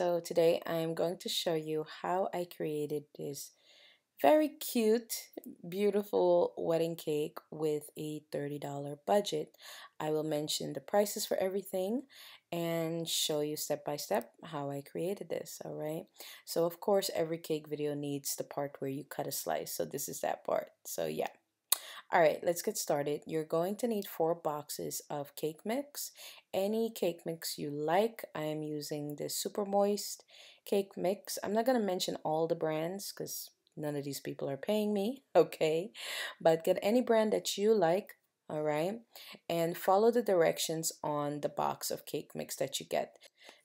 so today I'm going to show you how I created this very cute beautiful wedding cake with a $30 budget. I will mention the prices for everything and show you step by step how I created this alright so of course every cake video needs the part where you cut a slice. So this is that part. So yeah all right, let's get started. You're going to need four boxes of cake mix. Any cake mix you like. I am using the Super Moist cake mix. I'm not going to mention all the brands because none of these people are paying me, okay? But get any brand that you like, all right? And follow the directions on the box of cake mix that you get.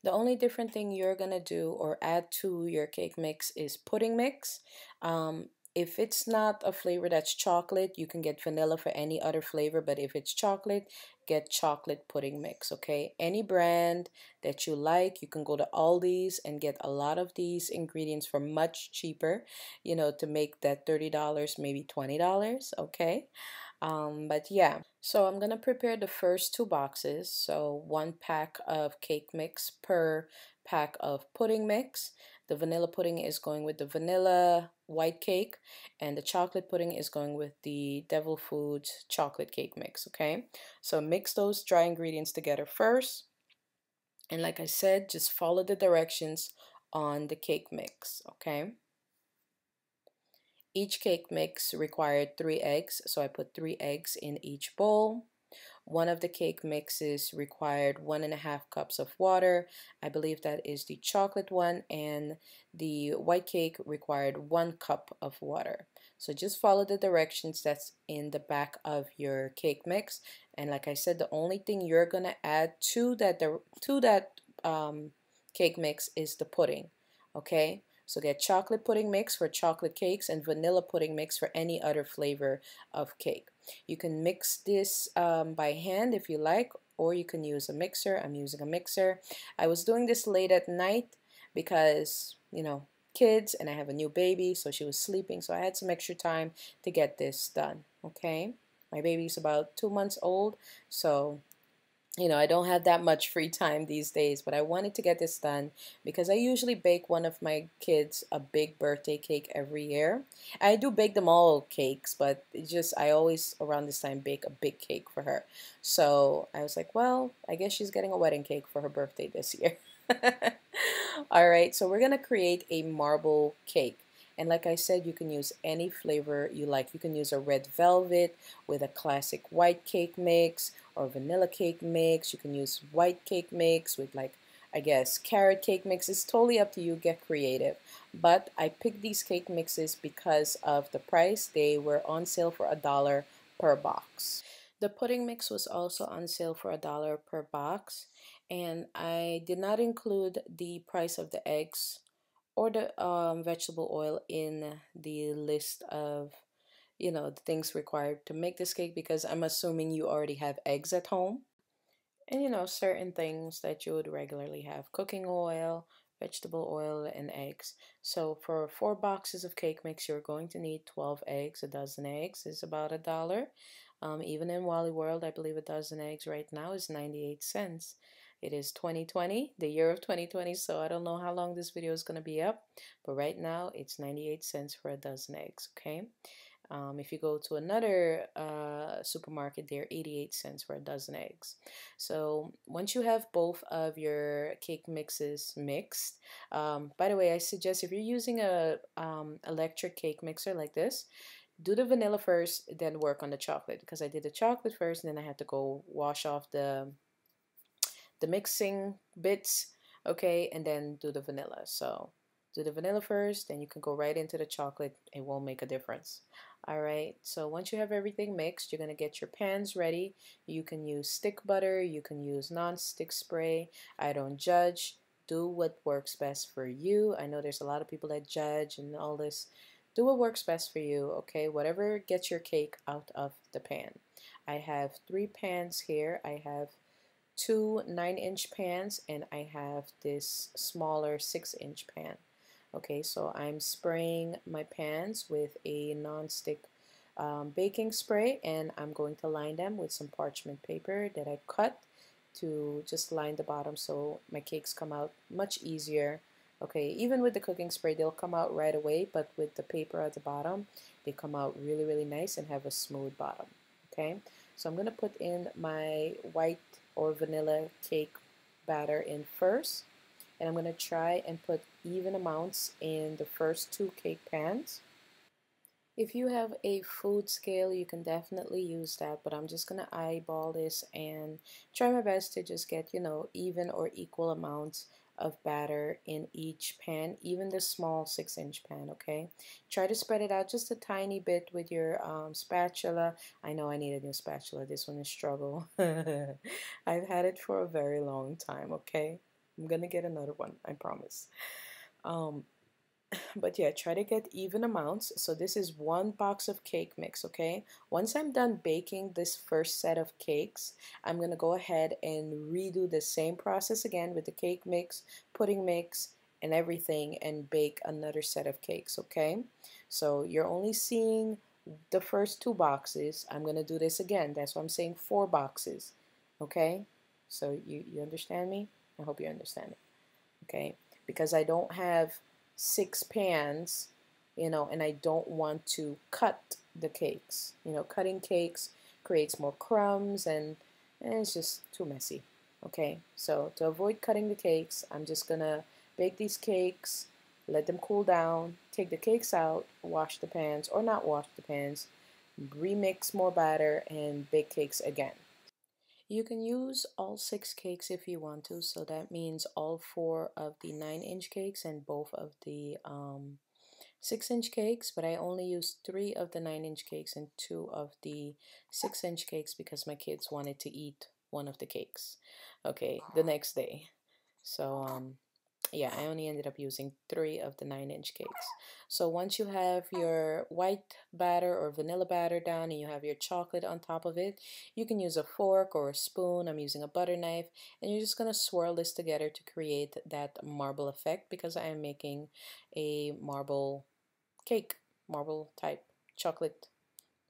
The only different thing you're going to do or add to your cake mix is pudding mix. Um, if it's not a flavor that's chocolate, you can get vanilla for any other flavor. But if it's chocolate, get chocolate pudding mix, okay? Any brand that you like, you can go to Aldi's and get a lot of these ingredients for much cheaper, you know, to make that $30, maybe $20, okay? Um, but yeah, so I'm gonna prepare the first two boxes. So one pack of cake mix per pack of pudding mix. The vanilla pudding is going with the vanilla white cake and the chocolate pudding is going with the Devil Foods chocolate cake mix, okay? So mix those dry ingredients together first. And like I said, just follow the directions on the cake mix, okay? Each cake mix required three eggs, so I put three eggs in each bowl. One of the cake mixes required one and a half cups of water. I believe that is the chocolate one and the white cake required one cup of water. So just follow the directions that's in the back of your cake mix. And like I said, the only thing you're gonna add to that to that um, cake mix is the pudding. Okay, so get chocolate pudding mix for chocolate cakes and vanilla pudding mix for any other flavor of cake. You can mix this um, by hand if you like, or you can use a mixer. I'm using a mixer. I was doing this late at night because, you know, kids and I have a new baby, so she was sleeping, so I had some extra time to get this done, okay? My baby's about two months old, so you know, I don't have that much free time these days, but I wanted to get this done because I usually bake one of my kids a big birthday cake every year. I do bake them all cakes, but just I always around this time bake a big cake for her. So I was like, well, I guess she's getting a wedding cake for her birthday this year. all right, so we're going to create a marble cake. And like I said, you can use any flavor you like. You can use a red velvet with a classic white cake mix or vanilla cake mix. You can use white cake mix with like, I guess, carrot cake mix. It's totally up to you. Get creative. But I picked these cake mixes because of the price. They were on sale for a dollar per box. The pudding mix was also on sale for a dollar per box. And I did not include the price of the eggs or the um, vegetable oil in the list of you know the things required to make this cake because I'm assuming you already have eggs at home. And you know certain things that you would regularly have cooking oil vegetable oil and eggs. So for four boxes of cake mix you're going to need 12 eggs. A dozen eggs is about a dollar. Um, even in Wally World I believe a dozen eggs right now is 98 cents. It is 2020, the year of 2020, so I don't know how long this video is going to be up, but right now it's 98 cents for a dozen eggs, okay? Um, if you go to another uh, supermarket, they're 88 cents for a dozen eggs. So once you have both of your cake mixes mixed, um, by the way, I suggest if you're using a um, electric cake mixer like this, do the vanilla first, then work on the chocolate because I did the chocolate first, and then I had to go wash off the the mixing bits, okay, and then do the vanilla. So do the vanilla first, then you can go right into the chocolate. It won't make a difference. All right, so once you have everything mixed, you're gonna get your pans ready. You can use stick butter, you can use non-stick spray. I don't judge. Do what works best for you. I know there's a lot of people that judge and all this. Do what works best for you, okay? Whatever gets your cake out of the pan. I have three pans here. I have two 9 inch pans and I have this smaller 6 inch pan. Okay, so I'm spraying my pans with a non-stick um, baking spray and I'm going to line them with some parchment paper that I cut to just line the bottom so my cakes come out much easier. Okay even with the cooking spray they'll come out right away but with the paper at the bottom they come out really really nice and have a smooth bottom. Okay so I'm gonna put in my white or vanilla cake batter in first and I'm gonna try and put even amounts in the first two cake pans if you have a food scale, you can definitely use that, but I'm just going to eyeball this and try my best to just get, you know, even or equal amounts of batter in each pan, even the small 6 inch pan, okay? Try to spread it out just a tiny bit with your um, spatula. I know I need a new spatula. This one is struggle. I've had it for a very long time, okay? I'm to get another one, I promise. Um, but yeah try to get even amounts. So this is one box of cake mix okay? Once I'm done baking this first set of cakes I'm gonna go ahead and redo the same process again with the cake mix pudding mix and everything and bake another set of cakes okay? So you're only seeing the first two boxes. I'm gonna do this again. That's why I'm saying four boxes okay? So you you understand me I hope you understand it okay because I don't have six pans, you know, and I don't want to cut the cakes. You know, cutting cakes creates more crumbs and, and it's just too messy. Okay, so to avoid cutting the cakes, I'm just gonna bake these cakes, let them cool down, take the cakes out, wash the pans or not wash the pans, remix more batter and bake cakes again. You can use all six cakes if you want to, so that means all four of the 9 inch cakes and both of the um, 6 inch cakes, but I only used three of the 9 inch cakes and two of the 6 inch cakes because my kids wanted to eat one of the cakes, okay, the next day. So, um, yeah, I only ended up using three of the nine inch cakes. So once you have your white batter or vanilla batter down and you have your chocolate on top of it, you can use a fork or a spoon. I'm using a butter knife and you're just going to swirl this together to create that marble effect because I am making a marble cake, marble type chocolate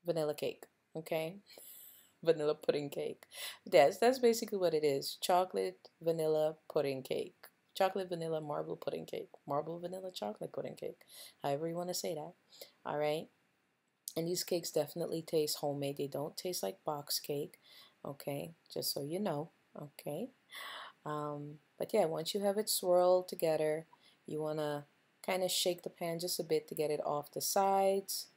vanilla cake. Okay vanilla pudding cake. Yes, that's basically what it is. Chocolate vanilla pudding cake chocolate vanilla marble pudding cake, marble vanilla chocolate pudding cake, however you want to say that. All right. And these cakes definitely taste homemade. They don't taste like box cake. Okay, just so you know. Okay. Um, but yeah, once you have it swirled together, you want to kind of shake the pan just a bit to get it off the sides.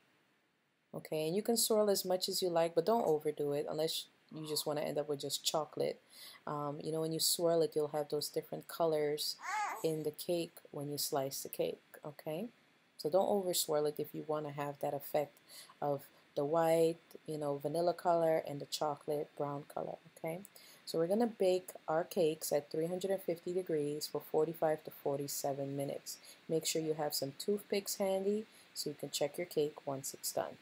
Okay, and you can swirl as much as you like, but don't overdo it unless you just want to end up with just chocolate. Um, you know, when you swirl it, you'll have those different colors in the cake when you slice the cake, okay? So don't over swirl it if you want to have that effect of the white, you know, vanilla color and the chocolate brown color, okay? So we're going to bake our cakes at 350 degrees for 45 to 47 minutes. Make sure you have some toothpicks handy so you can check your cake once it's done.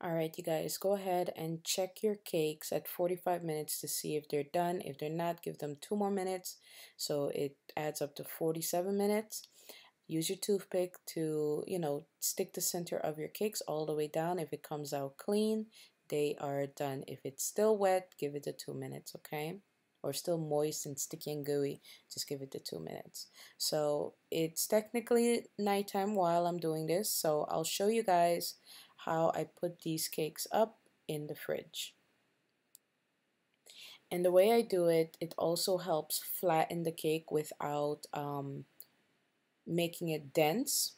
All right, you guys, go ahead and check your cakes at 45 minutes to see if they're done. If they're not, give them two more minutes. So it adds up to 47 minutes. Use your toothpick to, you know, stick the center of your cakes all the way down. If it comes out clean, they are done. If it's still wet, give it the two minutes, okay? Or still moist and sticky and gooey, just give it the two minutes. So it's technically nighttime while I'm doing this. So I'll show you guys how I put these cakes up in the fridge. And the way I do it, it also helps flatten the cake without um, making it dense.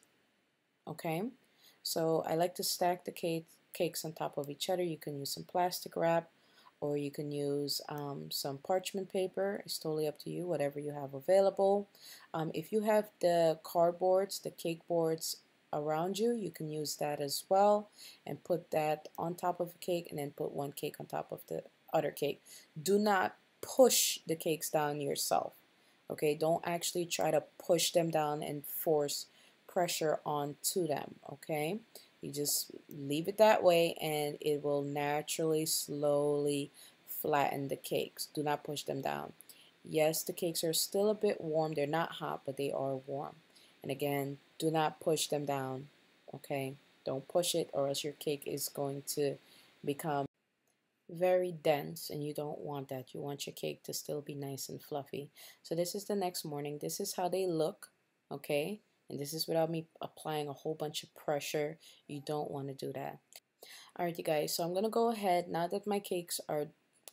Okay, so I like to stack the cake, cakes on top of each other. You can use some plastic wrap or you can use um, some parchment paper. It's totally up to you, whatever you have available. Um, if you have the cardboards, the cake boards around you you can use that as well and put that on top of a cake and then put one cake on top of the other cake. Do not push the cakes down yourself okay? Don't actually try to push them down and force pressure onto them okay? You just leave it that way and it will naturally slowly flatten the cakes. Do not push them down. Yes the cakes are still a bit warm. They're not hot but they are warm. And again do not push them down okay don't push it or else your cake is going to become very dense and you don't want that. You want your cake to still be nice and fluffy. So this is the next morning. This is how they look, okay? And this is without me applying a whole bunch of pressure. You don't want to do that. Alright, you guys, so I'm going to go ahead, now that my cakes are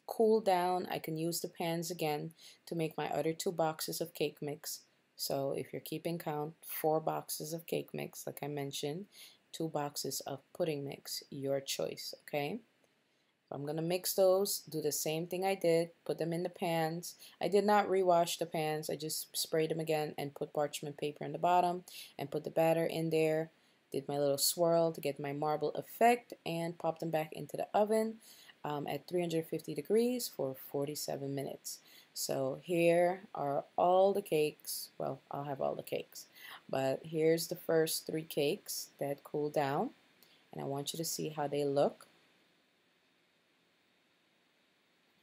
cooled down, I can use the pans again to make my other two boxes of cake mix. So if you're keeping count, four boxes of cake mix, like I mentioned, two boxes of pudding mix, your choice, okay? I'm going to mix those, do the same thing I did, put them in the pans. I did not rewash the pans, I just sprayed them again and put parchment paper in the bottom and put the batter in there. Did my little swirl to get my marble effect and pop them back into the oven um, at 350 degrees for 47 minutes. So here are all the cakes. Well, I'll have all the cakes. But here's the first three cakes that cool down. And I want you to see how they look.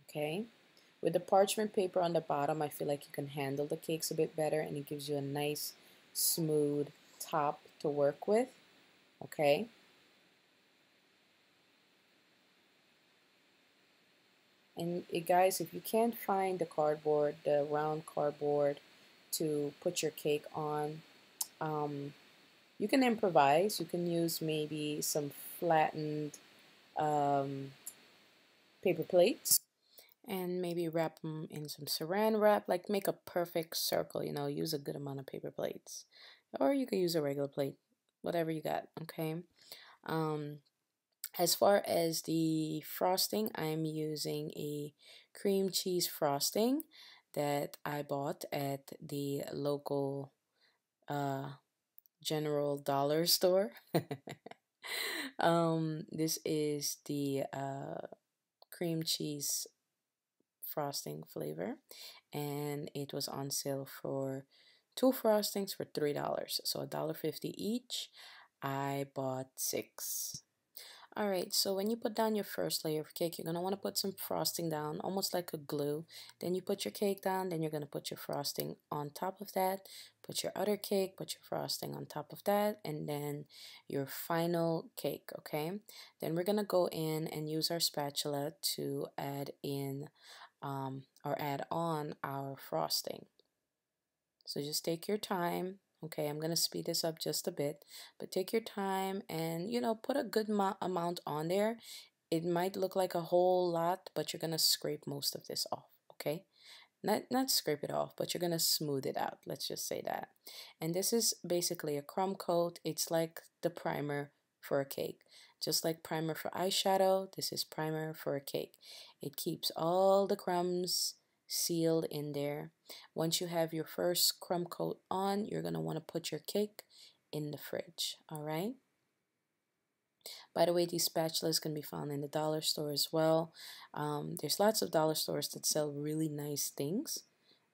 Okay. With the parchment paper on the bottom, I feel like you can handle the cakes a bit better and it gives you a nice smooth top to work with. Okay. And it, guys, if you can't find the cardboard, the round cardboard to put your cake on, um, you can improvise. You can use maybe some flattened um, paper plates and maybe wrap them in some saran wrap, like make a perfect circle, you know, use a good amount of paper plates. Or you could use a regular plate, whatever you got, okay? Um, as far as the frosting, I'm using a cream cheese frosting that I bought at the local uh, general dollar store. um, this is the uh, cream cheese frosting flavor, and it was on sale for two frostings for three dollars, so a dollar fifty each. I bought six. Alright, so when you put down your first layer of cake, you're going to want to put some frosting down, almost like a glue. Then you put your cake down, then you're going to put your frosting on top of that. Put your other cake, put your frosting on top of that, and then your final cake, okay? Then we're going to go in and use our spatula to add in um, or add on our frosting. So just take your time Okay, I'm going to speed this up just a bit, but take your time and, you know, put a good amount on there. It might look like a whole lot, but you're going to scrape most of this off, okay? Not, not scrape it off, but you're going to smooth it out. Let's just say that. And this is basically a crumb coat. It's like the primer for a cake. Just like primer for eyeshadow, this is primer for a cake. It keeps all the crumbs sealed in there. Once you have your first crumb coat on, you're going to want to put your cake in the fridge. All right. By the way, these spatulas can be found in the dollar store as well. Um, there's lots of dollar stores that sell really nice things.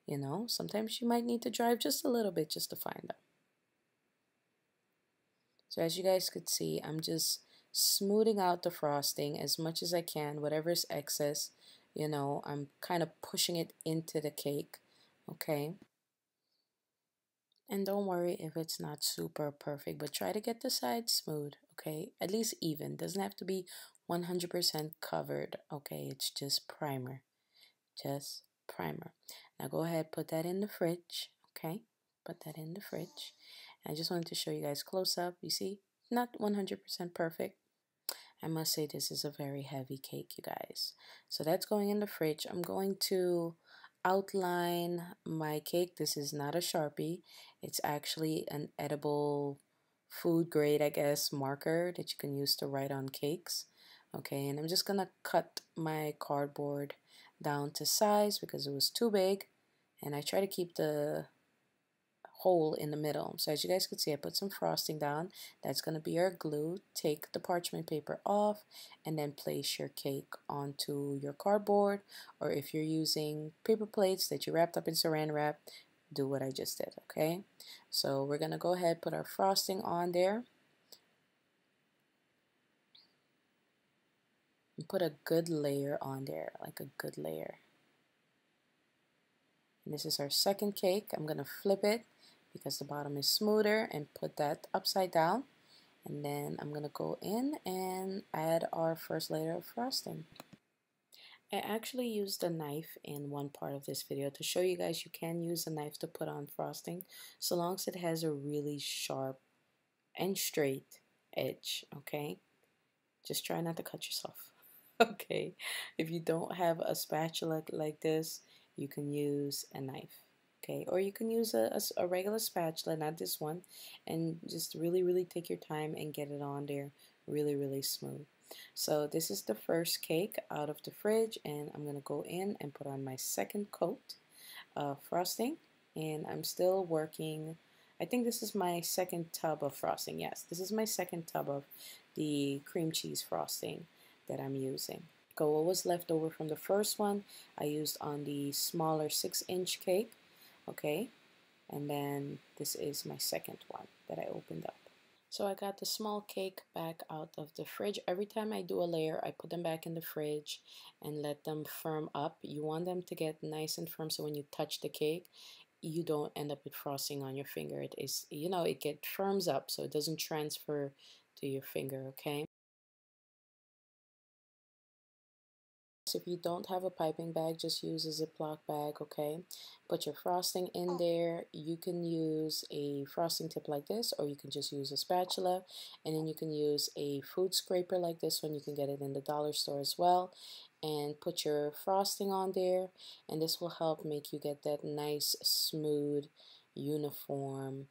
You know, sometimes you might need to drive just a little bit just to find them. So as you guys could see, I'm just smoothing out the frosting as much as I can, whatever is excess you know I'm kind of pushing it into the cake okay? And don't worry if it's not super perfect but try to get the sides smooth okay? At least even doesn't have to be 100% covered okay? It's just primer just primer. Now go ahead put that in the fridge okay? Put that in the fridge. I just wanted to show you guys close up you see? Not 100% perfect I must say this is a very heavy cake, you guys. So that's going in the fridge. I'm going to outline my cake. This is not a Sharpie. It's actually an edible food grade, I guess, marker that you can use to write on cakes. Okay, and I'm just going to cut my cardboard down to size because it was too big. And I try to keep the hole in the middle. So as you guys can see, I put some frosting down. That's going to be our glue. Take the parchment paper off and then place your cake onto your cardboard. Or if you're using paper plates that you wrapped up in saran wrap, do what I just did, okay? So we're going to go ahead put our frosting on there. And put a good layer on there, like a good layer. And this is our second cake. I'm going to flip it because the bottom is smoother and put that upside down and then I'm gonna go in and add our first layer of frosting I actually used a knife in one part of this video to show you guys you can use a knife to put on frosting so long as it has a really sharp and straight edge, okay? Just try not to cut yourself, okay? If you don't have a spatula like this, you can use a knife, okay? Or you can use a, a, a regular spatula, not this one, and just really, really take your time and get it on there really, really smooth. So this is the first cake out of the fridge and I'm to go in and put on my second coat of frosting and I'm still working I think this is my second tub of frosting yes this is my second tub of the cream cheese frosting that I'm using go what was left over from the first one I used on the smaller six inch cake okay and then this is my second one that I opened up so I got the small cake back out of the fridge. Every time I do a layer, I put them back in the fridge and let them firm up. You want them to get nice and firm so when you touch the cake, you don't end up with frosting on your finger. It is, you know, it get firms up so it doesn't transfer to your finger, okay? If you don't have a piping bag, just use a Ziploc bag, okay? Put your frosting in oh. there. You can use a frosting tip like this, or you can just use a spatula. And then you can use a food scraper like this one. You can get it in the dollar store as well. And put your frosting on there. And this will help make you get that nice, smooth, uniform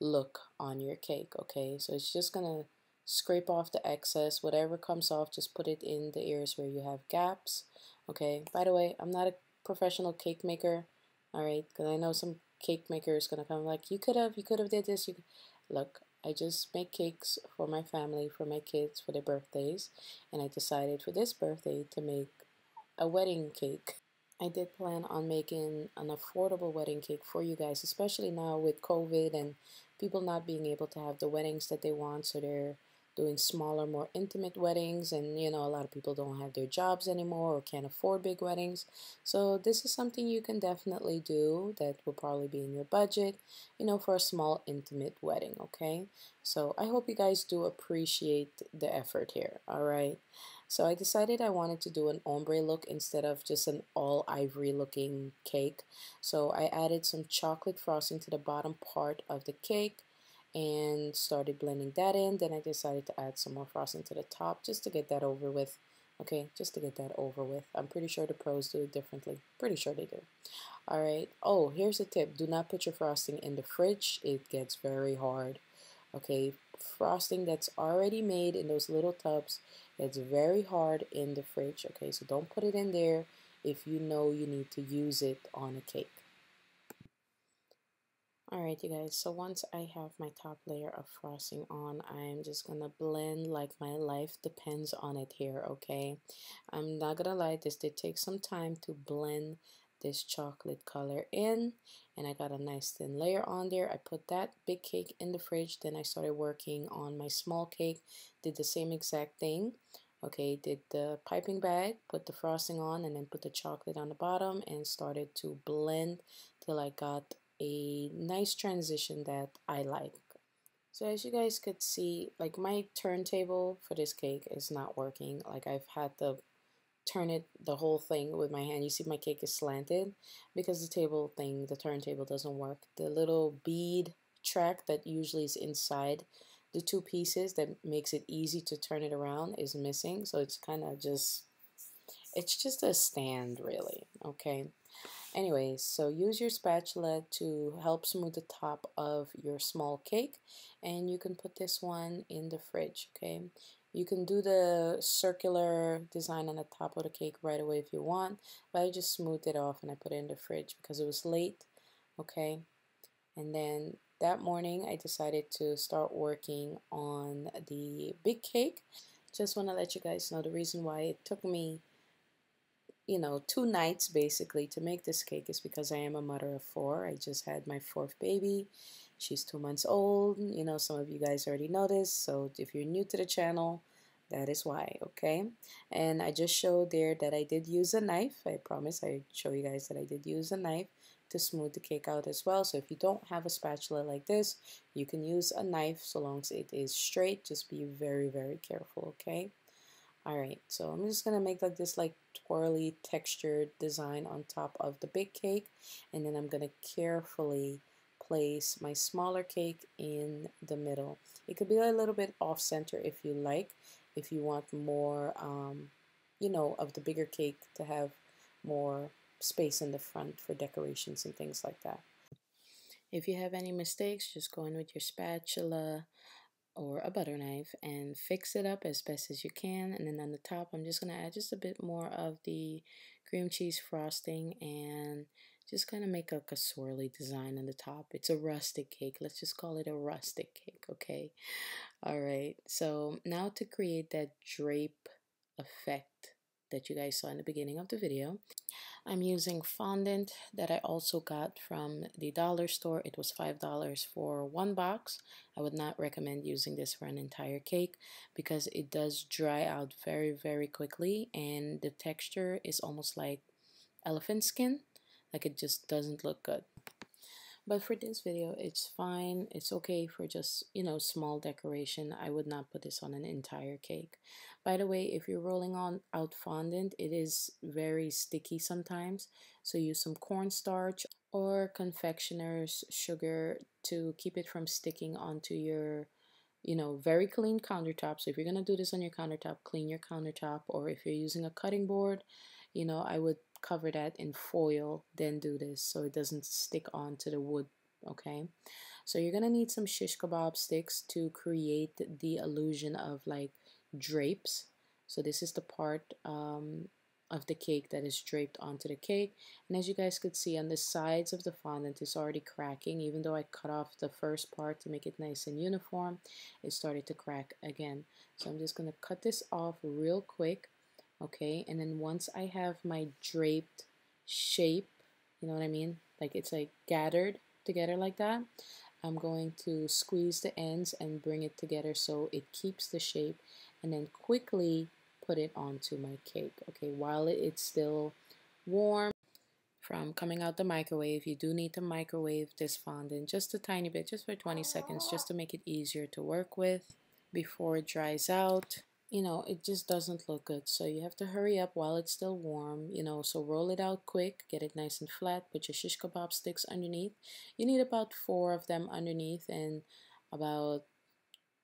look on your cake, okay? So it's just going to scrape off the excess whatever comes off just put it in the areas where you have gaps okay? By the way I'm not a professional cake maker all right? Because I know some cake maker is gonna come like you could have you could have did this you look I just make cakes for my family for my kids for their birthdays and I decided for this birthday to make a wedding cake. I did plan on making an affordable wedding cake for you guys especially now with COVID and people not being able to have the weddings that they want so they're doing smaller, more intimate weddings. And, you know, a lot of people don't have their jobs anymore or can't afford big weddings. So, this is something you can definitely do that will probably be in your budget, you know, for a small, intimate wedding. Okay. So, I hope you guys do appreciate the effort here. All right. So I decided I wanted to do an ombre look instead of just an all ivory looking cake. So I added some chocolate frosting to the bottom part of the cake and started blending that in. Then I decided to add some more frosting to the top just to get that over with. Okay, just to get that over with. I'm pretty sure the pros do it differently. Pretty sure they do. All right. Oh, here's a tip. Do not put your frosting in the fridge. It gets very hard. Okay, frosting that's already made in those little tubs, it's very hard in the fridge. Okay, so don't put it in there if you know you need to use it on a cake. Alright you guys, so once I have my top layer of frosting on, I'm just gonna blend like my life depends on it here, okay? I'm not gonna lie, this did take some time to blend this chocolate color in and I got a nice thin layer on there. I put that big cake in the fridge, then I started working on my small cake, did the same exact thing. Okay, did the piping bag, put the frosting on, and then put the chocolate on the bottom and started to blend till I got a nice transition that I like. So as you guys could see, like my turntable for this cake is not working. Like I've had to turn it the whole thing with my hand. You see my cake is slanted because the table thing, the turntable doesn't work. The little bead track that usually is inside the two pieces that makes it easy to turn it around is missing. So it's kind of just, it's just a stand really, okay? Anyways, so use your spatula to help smooth the top of your small cake and you can put this one in the fridge, okay? You can do the circular design on the top of the cake right away if you want, but I just smoothed it off and I put it in the fridge because it was late, okay? And then that morning I decided to start working on the big cake. Just want to let you guys know the reason why it took me you know, two nights basically to make this cake is because I am a mother of four. I just had my fourth baby. She's two months old. You know, some of you guys already noticed. So if you're new to the channel, that is why, okay? And I just showed there that I did use a knife. I promise I show you guys that I did use a knife to smooth the cake out as well. So if you don't have a spatula like this, you can use a knife so long as it is straight. Just be very, very careful, okay? Alright, so I'm just going to make like this like twirly textured design on top of the big cake and then I'm going to carefully place my smaller cake in the middle. It could be a little bit off center if you like, if you want more, um, you know, of the bigger cake to have more space in the front for decorations and things like that. If you have any mistakes, just go in with your spatula or a butter knife and fix it up as best as you can. And then on the top, I'm just going to add just a bit more of the cream cheese frosting and just kind of make like a swirly design on the top. It's a rustic cake. Let's just call it a rustic cake, okay? All right. So now to create that drape effect that you guys saw in the beginning of the video. I'm using fondant that I also got from the dollar store. It was $5 for one box. I would not recommend using this for an entire cake because it does dry out very, very quickly and the texture is almost like elephant skin. Like it just doesn't look good. But for this video, it's fine. It's okay for just, you know, small decoration. I would not put this on an entire cake. By the way, if you're rolling on out fondant, it is very sticky sometimes. So use some cornstarch or confectioner's sugar to keep it from sticking onto your you know, very clean countertop. So if you're going to do this on your countertop, clean your countertop. Or if you're using a cutting board, you know, I would cover that in foil, then do this so it doesn't stick onto the wood, okay? So you're to need some shish kebab sticks to create the illusion of like drapes. So this is the part um, of the cake that is draped onto the cake. And as you guys could see on the sides of the fondant, it's already cracking. Even though I cut off the first part to make it nice and uniform, it started to crack again. So I'm just to cut this off real quick okay? And then once I have my draped shape you know what I mean? Like it's like gathered together like that I'm going to squeeze the ends and bring it together so it keeps the shape and then quickly put it onto my cake okay? While it's still warm from coming out the microwave you do need to microwave this fondant just a tiny bit just for 20 seconds just to make it easier to work with before it dries out you know, it just doesn't look good. So you have to hurry up while it's still warm, you know, so roll it out quick, get it nice and flat, put your shish kebab sticks underneath. You need about four of them underneath and about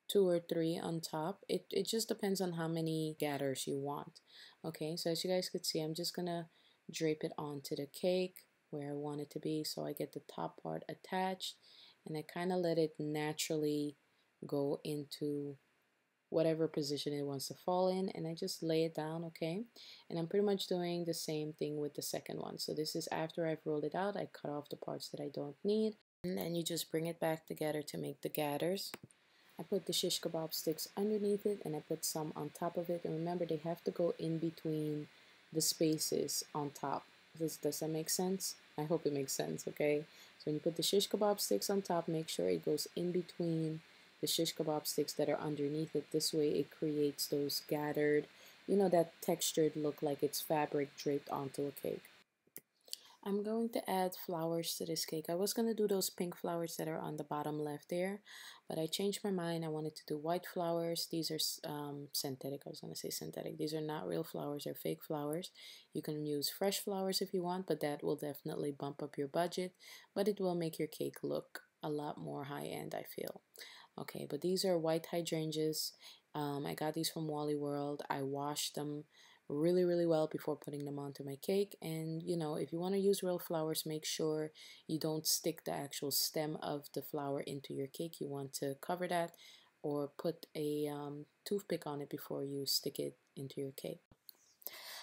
two or three on top. It, it just depends on how many gathers you want. Okay, so as you guys could see, I'm just gonna drape it onto the cake where I want it to be so I get the top part attached and I kind of let it naturally go into whatever position it wants to fall in and I just lay it down okay? And I'm pretty much doing the same thing with the second one. So this is after I've rolled it out I cut off the parts that I don't need and then you just bring it back together to make the gathers. I put the shish kebab sticks underneath it and I put some on top of it and remember they have to go in between the spaces on top. Does, does that make sense? I hope it makes sense okay? So when you put the shish kebab sticks on top make sure it goes in between the shish kebab sticks that are underneath it. This way it creates those gathered, you know, that textured look like it's fabric draped onto a cake. I'm going to add flowers to this cake. I was going to do those pink flowers that are on the bottom left there, but I changed my mind. I wanted to do white flowers. These are um, synthetic. I was going to say synthetic. These are not real flowers. They're fake flowers. You can use fresh flowers if you want, but that will definitely bump up your budget, but it will make your cake look a lot more high-end, I feel. Okay, but these are white hydrangeas. Um, I got these from Wally World. I washed them really, really well before putting them onto my cake. And, you know, if you want to use real flowers, make sure you don't stick the actual stem of the flower into your cake. You want to cover that or put a um, toothpick on it before you stick it into your cake.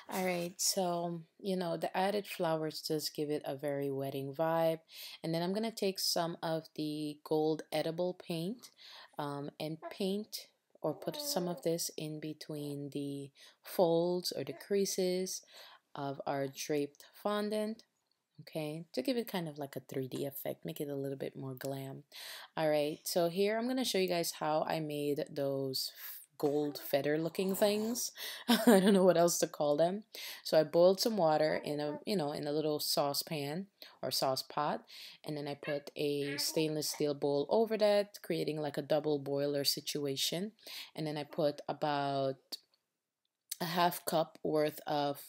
All right, so you know, the added flowers just give it a very wedding vibe. And then I'm going to take some of the gold edible paint um, and paint or put some of this in between the folds or the creases of our draped fondant okay to give it kind of like a 3d effect make it a little bit more glam. All right so here i'm going to show you guys how i made those gold feather looking things. I don't know what else to call them. So I boiled some water in a, you know, in a little saucepan or sauce pot. And then I put a stainless steel bowl over that, creating like a double boiler situation. And then I put about a half cup worth of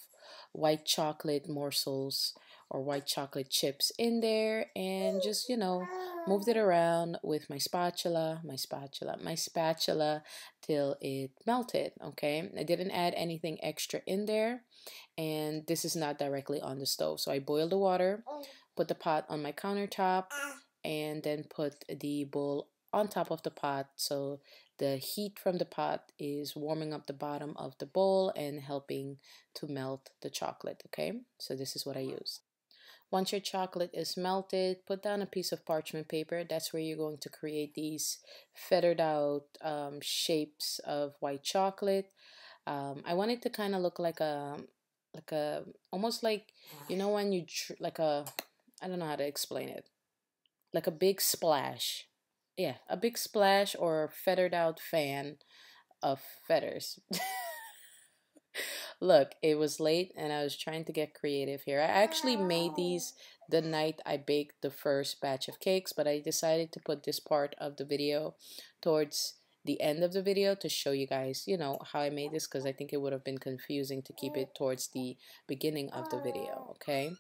white chocolate morsels or white chocolate chips in there and just you know moved it around with my spatula my spatula my spatula till it melted okay? I didn't add anything extra in there and this is not directly on the stove. So I boiled the water put the pot on my countertop and then put the bowl on top of the pot. So the heat from the pot is warming up the bottom of the bowl and helping to melt the chocolate okay? So this is what I use once your chocolate is melted, put down a piece of parchment paper. That's where you're going to create these feathered out um, shapes of white chocolate. Um, I want it to kind of look like a, like a, almost like, you know, when you, like a, I don't know how to explain it, like a big splash. Yeah, a big splash or feathered out fan of feathers. Look, it was late and I was trying to get creative here. I actually made these oh. the night I baked the first batch of cakes, but I decided to put this part of the video towards the end of the video to show you guys, you know, how I made this because I think it would have been confusing to keep it mm. towards the beginning of the video, okay?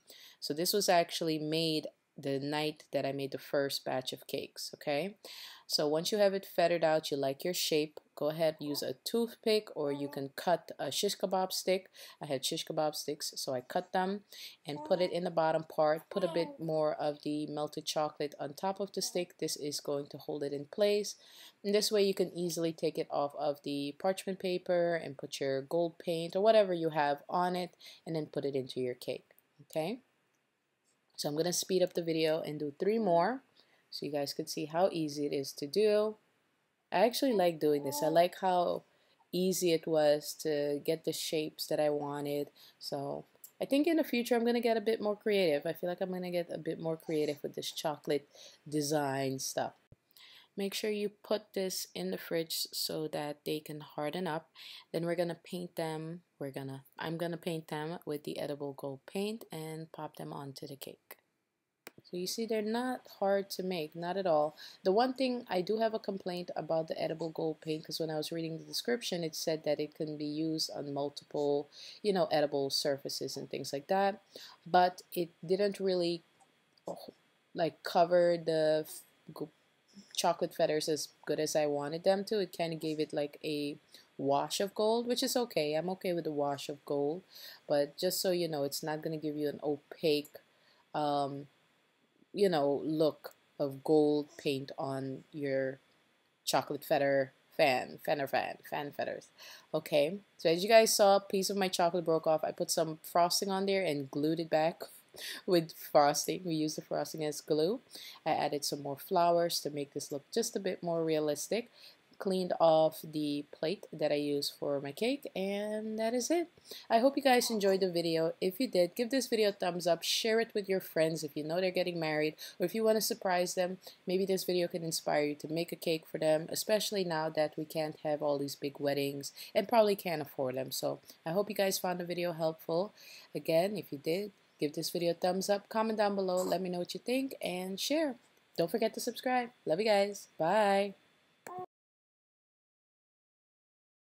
So this was actually made the night that I made the first batch of cakes, okay? So once you have it feathered out, you like your shape, go ahead, use a toothpick or you can cut a shish kebab stick. I had shish kebab sticks, so I cut them and put it in the bottom part. Put a bit more of the melted chocolate on top of the stick. This is going to hold it in place. And this way you can easily take it off of the parchment paper and put your gold paint or whatever you have on it and then put it into your cake, okay? So I'm going to speed up the video and do three more so you guys could see how easy it is to do. I actually like doing this. I like how easy it was to get the shapes that I wanted. So I think in the future I'm going to get a bit more creative. I feel like I'm going to get a bit more creative with this chocolate design stuff. Make sure you put this in the fridge so that they can harden up. Then we're going to paint them. We're to I'm to paint them with the edible gold paint and pop them onto the cake. So you see they're not hard to make, not at all. The one thing I do have a complaint about the edible gold paint because when I was reading the description it said that it can be used on multiple, you know, edible surfaces and things like that. But it didn't really like cover the chocolate feathers as good as I wanted them to. It kind of gave it like a wash of gold, which is okay. I'm okay with the wash of gold, but just so you know, it's not going to give you an opaque um, you know, look of gold paint on your chocolate feather fan, feather fan, fan feathers. Okay, so as you guys saw, a piece of my chocolate broke off. I put some frosting on there and glued it back with frosting. We used the frosting as glue. I added some more flowers to make this look just a bit more realistic cleaned off the plate that I use for my cake and that is it. I hope you guys enjoyed the video. If you did, give this video a thumbs up, share it with your friends if you know they're getting married or if you want to surprise them. Maybe this video can inspire you to make a cake for them, especially now that we can't have all these big weddings and probably can't afford them. So I hope you guys found the video helpful. Again, if you did, give this video a thumbs up, comment down below, let me know what you think, and share. Don't forget to subscribe. Love you guys. Bye.